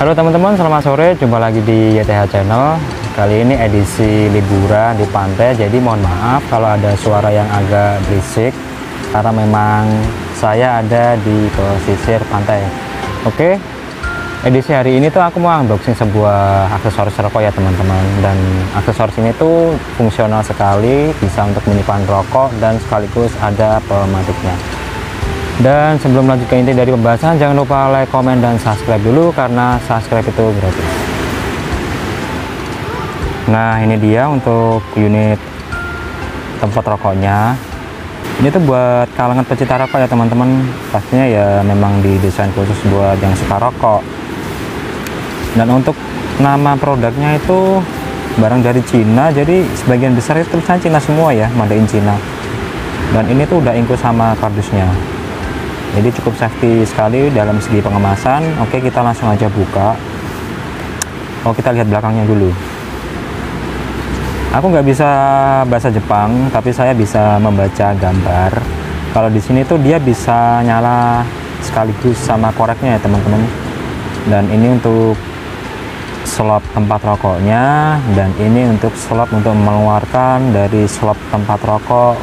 Halo teman-teman, selamat sore. Jumpa lagi di YTH Channel. Kali ini edisi liburan di pantai. Jadi mohon maaf kalau ada suara yang agak berisik karena memang saya ada di pesisir pantai. Oke. Edisi hari ini tuh aku mau unboxing sebuah aksesoris rokok ya teman-teman. Dan aksesoris ini tuh fungsional sekali, bisa untuk menyimpan rokok dan sekaligus ada pematiknya. Dan sebelum lanjut ke inti dari pembahasan, jangan lupa like, komen, dan subscribe dulu karena subscribe itu gratis. Nah, ini dia untuk unit tempat rokoknya. Ini tuh buat kalangan pecinta rokok ya teman-teman. Pastinya ya memang didesain khusus buat yang suka rokok. Dan untuk nama produknya itu barang dari Cina, jadi sebagian besar itu tulisan Cina semua ya, made in Cina. Dan ini tuh udah ingkus sama kardusnya jadi cukup safety sekali dalam segi pengemasan. Oke kita langsung aja buka. Oh kita lihat belakangnya dulu. Aku nggak bisa bahasa Jepang tapi saya bisa membaca gambar. Kalau di sini tuh dia bisa nyala sekaligus sama koreknya ya teman-teman. Dan ini untuk slot tempat rokoknya dan ini untuk slot untuk mengeluarkan dari slot tempat rokok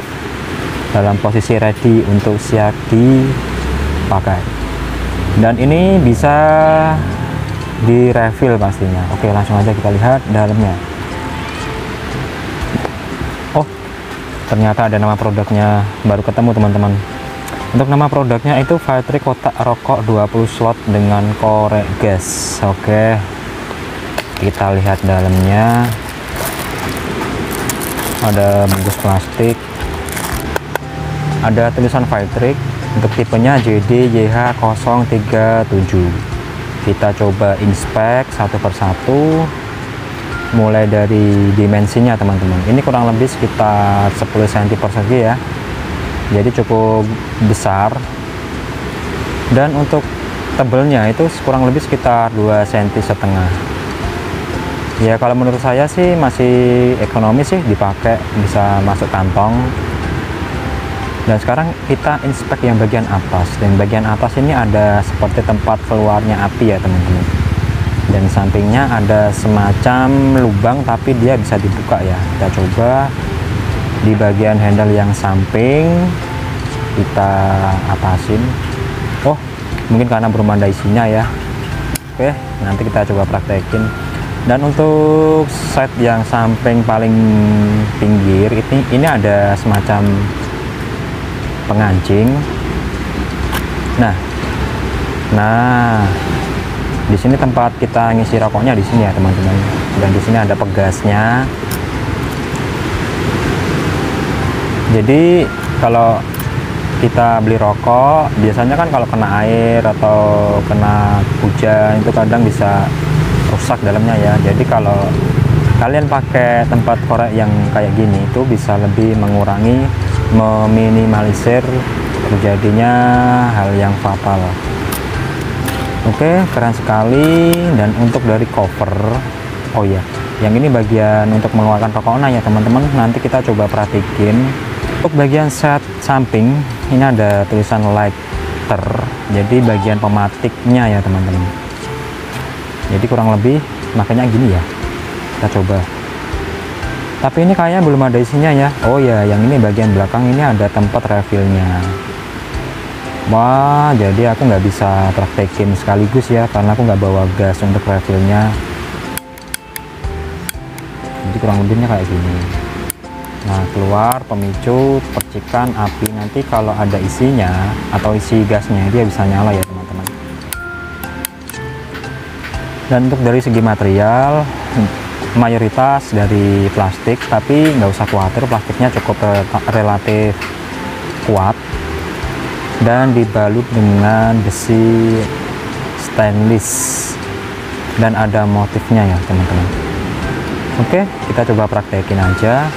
dalam posisi ready untuk siap di pakai. Dan ini bisa di refill pastinya. Oke langsung aja kita lihat dalamnya. Oh ternyata ada nama produknya. Baru ketemu teman-teman. Untuk nama produknya itu Fatri kotak rokok 20 slot dengan korek gas. Oke kita lihat dalamnya. Ada bungkus plastik. Ada tulisan Firetrick untuk tipenya JD YH037 kita coba inspek satu persatu. Mulai dari dimensinya teman-teman. Ini kurang lebih sekitar 10 cm persegi ya. Jadi cukup besar. Dan untuk tebelnya itu kurang lebih sekitar 2 cm setengah. Ya kalau menurut saya sih masih ekonomis sih dipakai bisa masuk kantong dan sekarang kita inspek yang bagian atas. Dan bagian atas ini ada seperti tempat keluarnya api ya teman-teman. Dan sampingnya ada semacam lubang tapi dia bisa dibuka ya. Kita coba di bagian handle yang samping. Kita atasin. Oh mungkin karena belum ada isinya ya. Oke nanti kita coba praktekin. Dan untuk set yang samping paling pinggir ini ini ada semacam pengancing nah nah di sini tempat kita ngisi rokoknya di sini ya teman-teman. Dan di sini ada pegasnya. Jadi kalau kita beli rokok biasanya kan kalau kena air atau kena hujan itu kadang bisa rusak dalamnya ya. Jadi kalau kalian pakai tempat korek yang kayak gini itu bisa lebih mengurangi meminimalisir terjadinya hal yang fatal. Oke keren sekali. Dan untuk dari cover oh ya yang ini bagian untuk mengeluarkan rokoknya ya teman-teman. Nanti kita coba perhatikan. Untuk bagian set samping ini ada tulisan lighter. Jadi bagian pematiknya ya teman-teman. Jadi kurang lebih makanya gini ya. Kita coba tapi ini kayaknya belum ada isinya ya. Oh ya yang ini bagian belakang ini ada tempat refillnya. Wah jadi aku nggak bisa praktekin sekaligus ya karena aku nggak bawa gas untuk refillnya. Jadi kurang lebihnya kayak gini. Nah keluar pemicu percikan api. Nanti kalau ada isinya atau isi gasnya dia bisa nyala ya teman-teman. Dan untuk dari segi material mayoritas dari plastik tapi nggak usah khawatir plastiknya cukup relatif kuat. Dan dibalut dengan besi stainless. Dan ada motifnya ya teman-teman. Oke kita coba praktekin aja.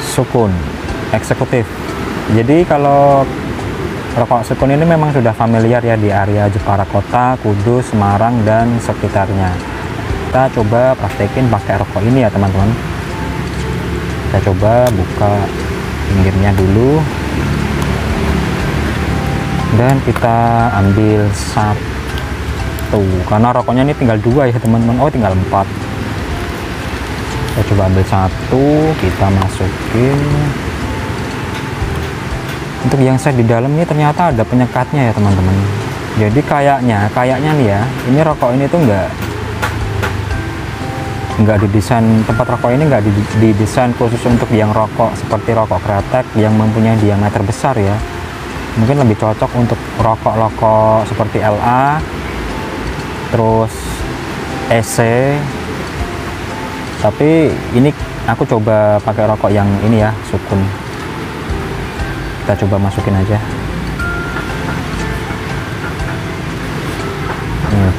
Sukun eksekutif. Jadi kalau rokok sukun ini memang sudah familiar ya di area Jepara Kota, Kudus, Semarang dan sekitarnya kita coba praktekin pakai rokok ini ya teman-teman. Kita coba buka pinggirnya dulu. Dan kita ambil satu karena rokoknya ini tinggal dua ya teman-teman. Oh tinggal empat. Kita coba ambil satu kita masukin. Untuk yang set di dalam ini ternyata ada penyekatnya ya teman-teman. Jadi kayaknya kayaknya nih ya ini rokok ini tuh enggak enggak didesain tempat rokok ini enggak didesain khusus untuk yang rokok seperti rokok kretek yang mempunyai diameter besar ya. Mungkin lebih cocok untuk rokok-rokok seperti LA terus EC tapi ini aku coba pakai rokok yang ini ya sukun. Kita coba masukin aja. Hmm.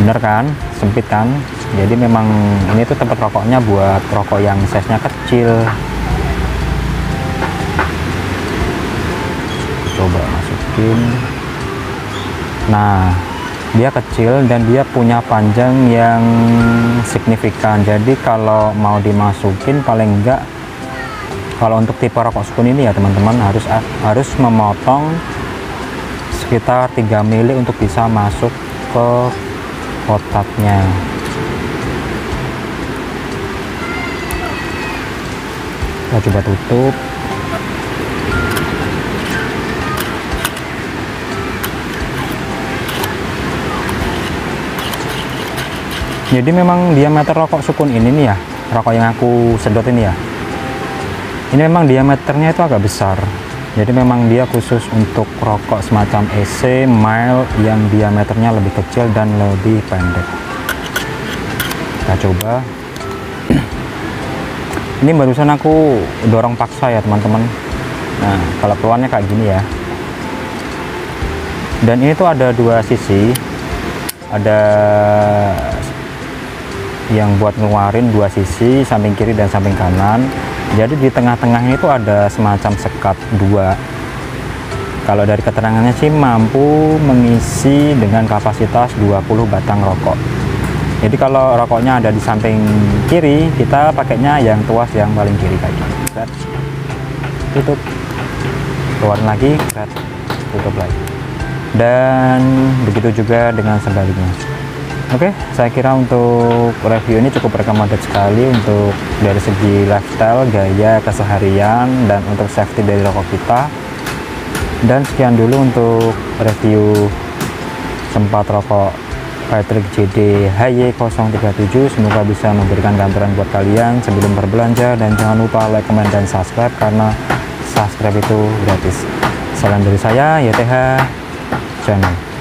bener kan? Sempit kan jadi memang ini tuh tempat rokoknya buat rokok yang size nya kecil. Coba masukin. Nah dia kecil dan dia punya panjang yang signifikan. Jadi kalau mau dimasukin paling enggak kalau untuk tipe rokok spoon ini ya teman-teman harus harus memotong sekitar 3 mili untuk bisa masuk ke kotaknya kita coba tutup. Jadi memang diameter rokok sukun ini nih ya rokok yang aku sedot ini ya. Ini memang diameternya itu agak besar. Jadi memang dia khusus untuk rokok semacam EC mild yang diameternya lebih kecil dan lebih pendek. Kita coba ini barusan aku dorong paksa ya teman-teman. Nah kalau keluarnya kayak gini ya. Dan ini tuh ada dua sisi. Ada yang buat ngeluarin dua sisi samping kiri dan samping kanan. Jadi di tengah-tengahnya itu ada semacam sekat dua. Kalau dari keterangannya sih mampu mengisi dengan kapasitas 20 batang rokok jadi kalau rokoknya ada di samping kiri kita pakainya yang tuas yang paling kiri kayak gini tutup. Keluarin lagi tutup lagi. Dan begitu juga dengan sebaliknya. Oke, okay, saya kira untuk review ini cukup recommended sekali untuk dari segi lifestyle, gaya keseharian, dan untuk safety dari rokok kita. Dan sekian dulu untuk review sempat rokok Patrick JD HY037. Semoga bisa memberikan gambaran buat kalian sebelum berbelanja dan jangan lupa like, comment, dan subscribe karena subscribe itu gratis. Salam dari saya, YTH Channel.